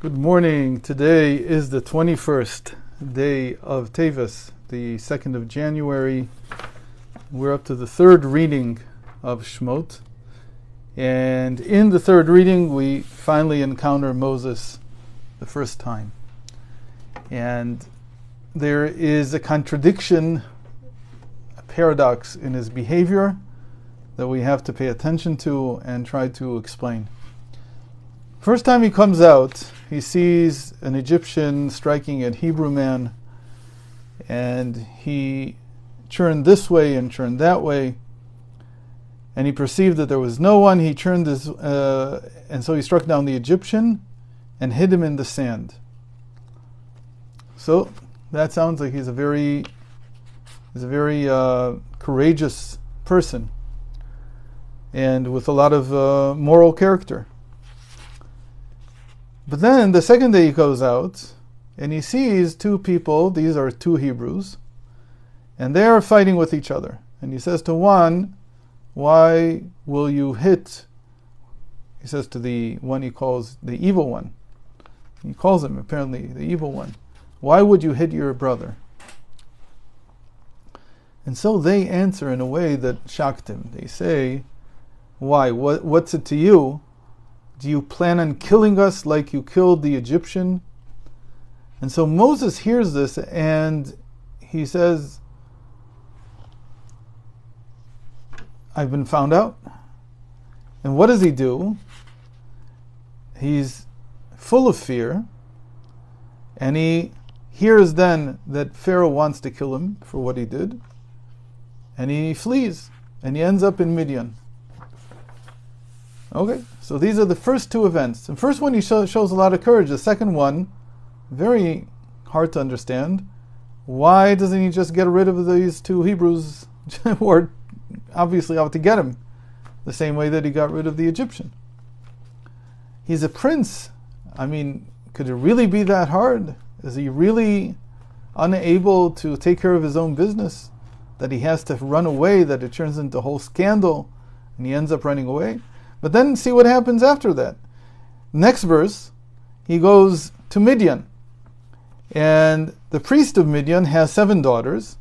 Good morning. Today is the 21st day of Teves, the 2nd of January. We're up to the third reading of Shmot. And in the third reading, we finally encounter Moses the first time. And there is a contradiction, a paradox in his behavior that we have to pay attention to and try to explain. First time he comes out, he sees an Egyptian striking a Hebrew man, and he turned this way and turned that way, and he perceived that there was no one. He turned his, uh, and so he struck down the Egyptian and hid him in the sand. So that sounds like he's a very, he's a very uh, courageous person, and with a lot of uh, moral character. But then the second day he goes out and he sees two people, these are two Hebrews, and they are fighting with each other. And he says to one, Why will you hit? He says to the one he calls the evil one. He calls him apparently the evil one. Why would you hit your brother? And so they answer in a way that shocked him. They say, Why? What, what's it to you? Do you plan on killing us like you killed the Egyptian? And so Moses hears this and he says, I've been found out. And what does he do? He's full of fear and he hears then that Pharaoh wants to kill him for what he did. And he flees and he ends up in Midian. Okay, so these are the first two events. The first one he show, shows a lot of courage. The second one, very hard to understand. Why doesn't he just get rid of these two Hebrews who are obviously out to get him, the same way that he got rid of the Egyptian? He's a prince. I mean, could it really be that hard? Is he really unable to take care of his own business? That he has to run away, that it turns into a whole scandal, and he ends up running away? But then see what happens after that. Next verse, he goes to Midian. And the priest of Midian has seven daughters.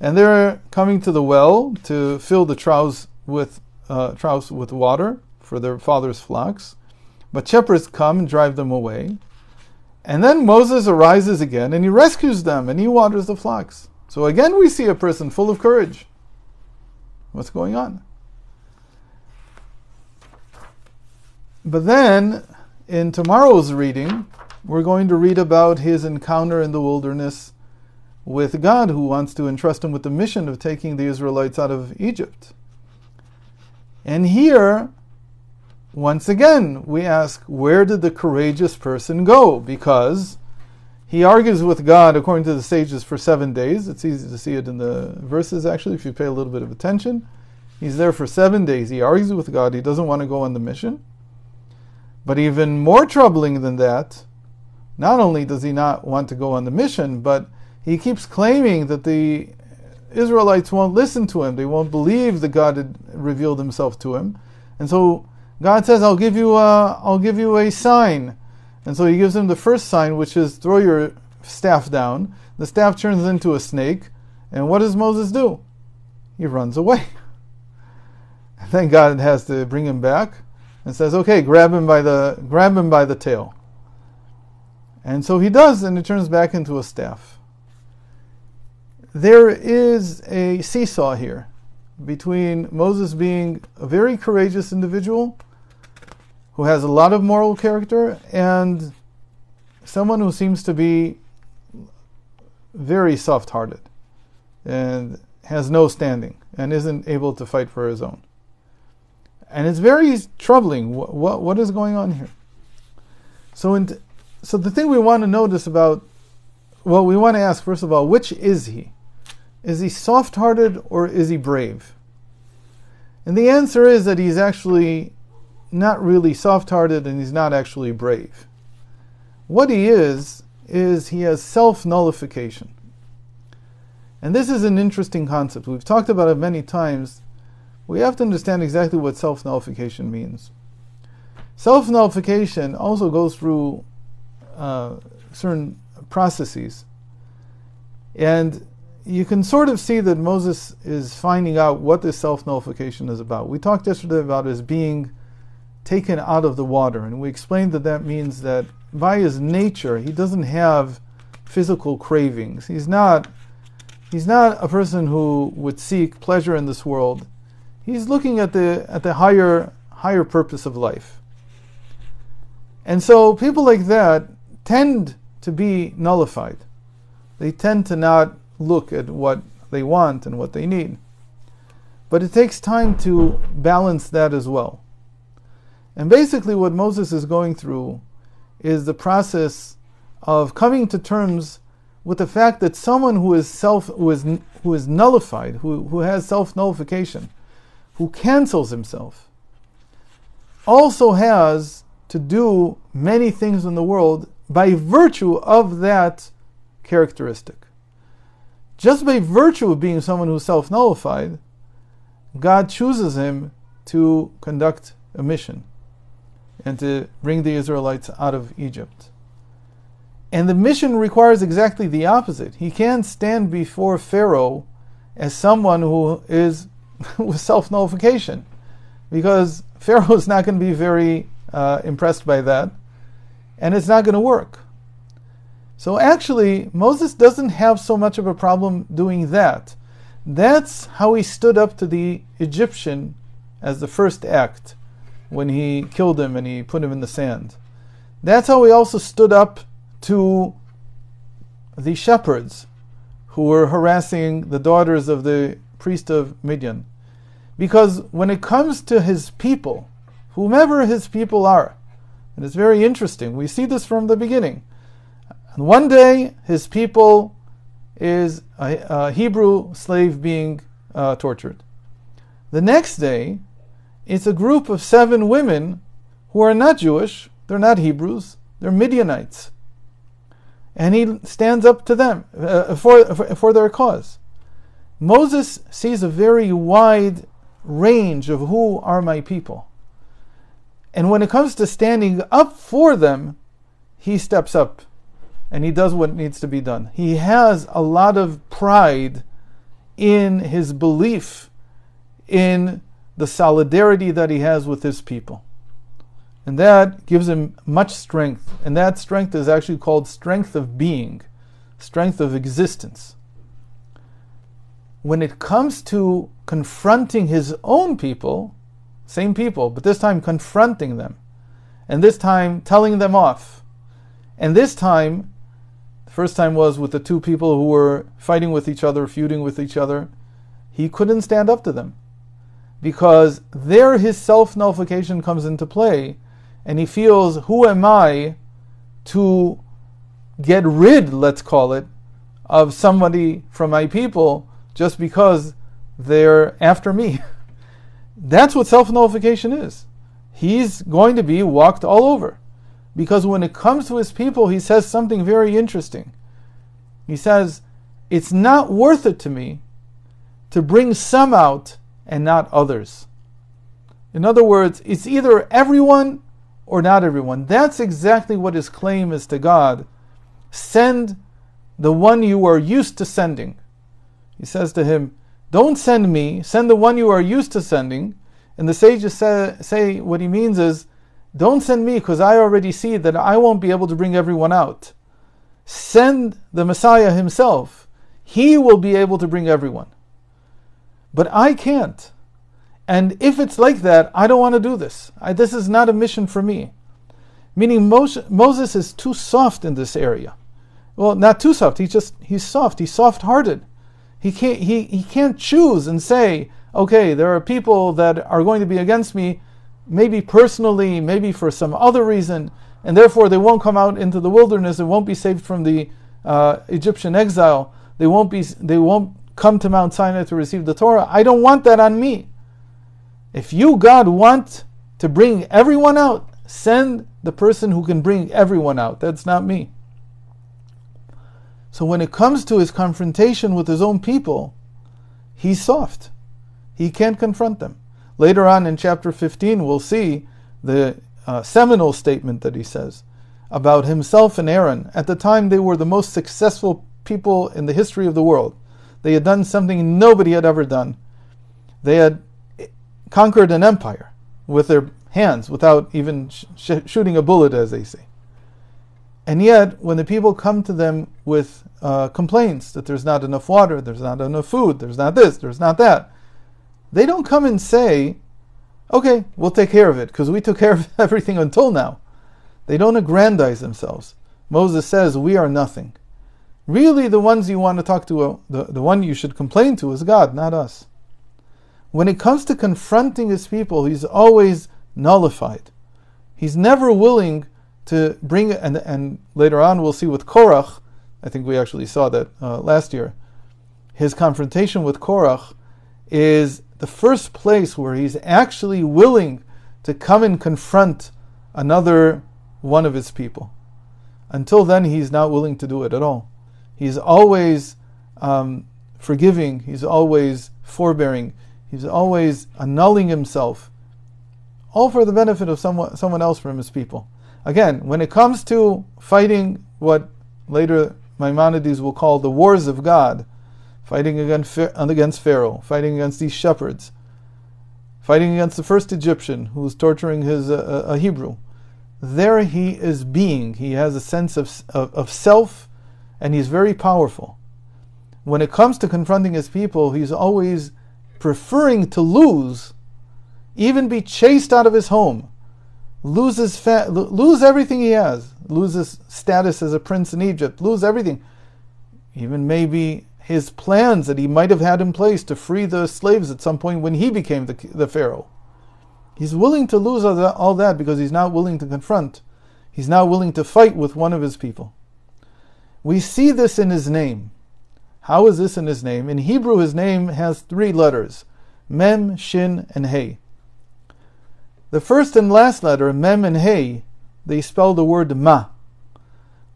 And they're coming to the well to fill the troughs with, uh, troughs with water for their father's flocks. But shepherds come and drive them away. And then Moses arises again and he rescues them and he waters the flocks. So again, we see a person full of courage. What's going on? But then, in tomorrow's reading, we're going to read about his encounter in the wilderness with God, who wants to entrust him with the mission of taking the Israelites out of Egypt. And here, once again, we ask, where did the courageous person go? Because he argues with God, according to the sages, for seven days. It's easy to see it in the verses, actually, if you pay a little bit of attention. He's there for seven days. He argues with God. He doesn't want to go on the mission. But even more troubling than that, not only does he not want to go on the mission, but he keeps claiming that the Israelites won't listen to him. They won't believe that God had revealed himself to him. And so God says, I'll give you a, I'll give you a sign. And so he gives him the first sign, which is throw your staff down. The staff turns into a snake. And what does Moses do? He runs away. And then God has to bring him back and says, "Okay, grab him by the grab him by the tail." And so he does, and it turns back into a staff. There is a seesaw here between Moses being a very courageous individual who has a lot of moral character and someone who seems to be very soft hearted and has no standing and isn't able to fight for his own. And it's very troubling. What, what, what is going on here? So, in, so the thing we want to notice about, well, we want to ask first of all, which is he? Is he soft hearted or is he brave? And the answer is that he's actually not really soft hearted and he's not actually brave. What he is, is he has self nullification. And this is an interesting concept. We've talked about it many times we have to understand exactly what self nullification means. Self nullification also goes through uh, certain processes, and you can sort of see that Moses is finding out what this self nullification is about. We talked yesterday about his being taken out of the water, and we explained that that means that by his nature, he doesn't have physical cravings. He's not he's not a person who would seek pleasure in this world. He's looking at the at the higher higher purpose of life. And so people like that tend to be nullified. They tend to not look at what they want and what they need. But it takes time to balance that as well. And basically, what Moses is going through is the process of coming to terms with the fact that someone who is self who is who is nullified, who, who has self nullification, who cancels himself, also has to do many things in the world by virtue of that characteristic. Just by virtue of being someone who's self nullified, God chooses him to conduct a mission and to bring the Israelites out of Egypt. And the mission requires exactly the opposite. He can't stand before Pharaoh as someone who is with self nullification, because Pharaoh is not going to be very uh, impressed by that, and it's not going to work. So actually, Moses doesn't have so much of a problem doing that. That's how he stood up to the Egyptian as the first act when he killed him and he put him in the sand. That's how he also stood up to the shepherds who were harassing the daughters of the priest of Midian. Because when it comes to his people, whomever his people are, and it's very interesting, we see this from the beginning. And one day, his people is a, a Hebrew slave being uh, tortured. The next day, it's a group of seven women who are not Jewish, they're not Hebrews, they're Midianites. And he stands up to them uh, for, for their cause. Moses sees a very wide range of who are my people. And when it comes to standing up for them, he steps up and he does what needs to be done. He has a lot of pride in his belief in the solidarity that he has with his people. And that gives him much strength. And that strength is actually called strength of being, strength of existence. When it comes to confronting his own people, same people, but this time confronting them, and this time telling them off, and this time, the first time was with the two people who were fighting with each other, feuding with each other, he couldn't stand up to them because there his self nullification comes into play, and he feels, Who am I to get rid, let's call it, of somebody from my people just because they're after me? That's what self nullification is. He's going to be walked all over. Because when it comes to his people, he says something very interesting. He says, It's not worth it to me to bring some out and not others. In other words, it's either everyone or not everyone. That's exactly what his claim is to God. Send the one you are used to sending. He says to him, Don't send me, send the one you are used to sending. And the sages say, say what he means is, Don't send me because I already see that I won't be able to bring everyone out. Send the Messiah himself. He will be able to bring everyone. But I can't. And if it's like that, I don't want to do this. I, this is not a mission for me. Meaning Moses, Moses is too soft in this area. Well, not too soft. He's just he's soft. He's soft-hearted. He can't he, he can't choose and say, okay, there are people that are going to be against me, maybe personally, maybe for some other reason, and therefore they won't come out into the wilderness. They won't be saved from the uh, Egyptian exile. They won't be. They won't come to Mount Sinai to receive the Torah. I don't want that on me. If you, God, want to bring everyone out, send the person who can bring everyone out. That's not me. So when it comes to his confrontation with his own people, he's soft. He can't confront them. Later on in chapter 15, we'll see the uh, seminal statement that he says about himself and Aaron. At the time, they were the most successful people in the history of the world. They had done something nobody had ever done. They had conquered an empire with their hands without even sh- shooting a bullet, as they say. And yet, when the people come to them with uh, complaints that there's not enough water, there's not enough food, there's not this, there's not that, they don't come and say, okay, we'll take care of it, because we took care of everything until now. They don't aggrandize themselves. Moses says, we are nothing. Really, the ones you want to talk to, uh, the, the one you should complain to is God, not us. When it comes to confronting his people, he's always nullified. He's never willing to bring, and, and later on we'll see with Korach, I think we actually saw that uh, last year, his confrontation with Korach is the first place where he's actually willing to come and confront another one of his people. Until then, he's not willing to do it at all. He's always um, forgiving, he's always forbearing, he's always annulling himself, all for the benefit of someone, someone else from his people. Again, when it comes to fighting what later Maimonides will call the wars of God, fighting against, Pharaoh, fighting against these shepherds, fighting against the first Egyptian who was torturing his uh, a Hebrew, there he is being. He has a sense of, of, of self and he's very powerful. When it comes to confronting his people, he's always preferring to lose, even be chased out of his home, lose, his fa- lose everything he has, lose his status as a prince in Egypt, lose everything, even maybe his plans that he might have had in place to free the slaves at some point when he became the, the Pharaoh. He's willing to lose all that, all that because he's not willing to confront. He's not willing to fight with one of his people. We see this in his name. How is this in his name? In Hebrew, his name has three letters Mem, Shin, and Hey. The first and last letter, Mem and Hey, they spell the word Ma.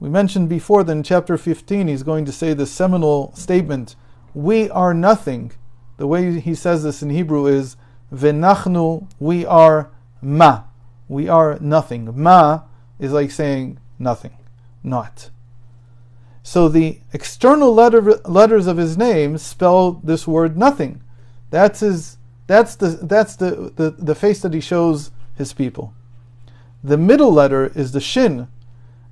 We mentioned before that in chapter 15 he's going to say the seminal statement, We are nothing. The way he says this in Hebrew is, Venachnu, we are Ma. We are nothing. Ma is like saying nothing, not. So the external letter, letters of his name spell this word nothing. That's his. That's the that's the, the, the face that he shows his people. The middle letter is the shin,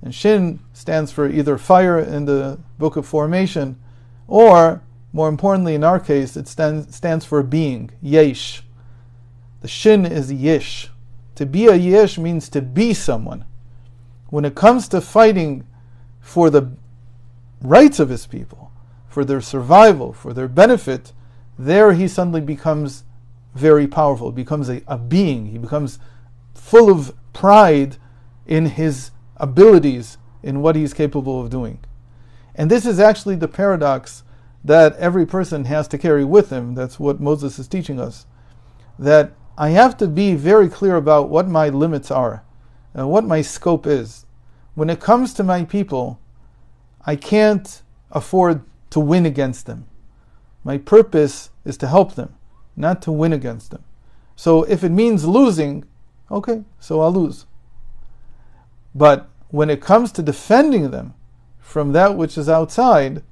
and shin stands for either fire in the book of formation, or more importantly in our case, it stands stands for being yesh. The shin is yish. To be a yesh means to be someone. When it comes to fighting for the rights of his people, for their survival, for their benefit, there he suddenly becomes very powerful, He becomes a, a being. He becomes full of pride in his abilities, in what he's capable of doing. And this is actually the paradox that every person has to carry with him. That's what Moses is teaching us. That I have to be very clear about what my limits are and what my scope is. When it comes to my people, I can't afford to win against them. My purpose is to help them, not to win against them. So if it means losing, okay, so I'll lose. But when it comes to defending them from that which is outside,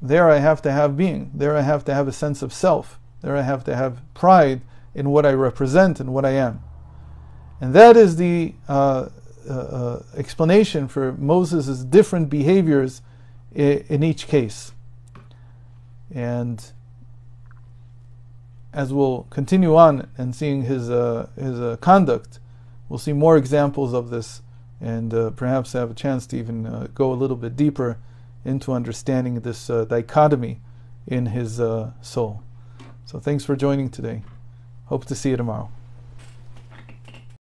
there I have to have being. There I have to have a sense of self. There I have to have pride in what I represent and what I am. And that is the uh, uh, uh, explanation for Moses' different behaviors in, in each case. And as we'll continue on and seeing his uh, his uh, conduct, we'll see more examples of this, and uh, perhaps have a chance to even uh, go a little bit deeper into understanding this uh, dichotomy in his uh, soul. So thanks for joining today. Hope to see you tomorrow.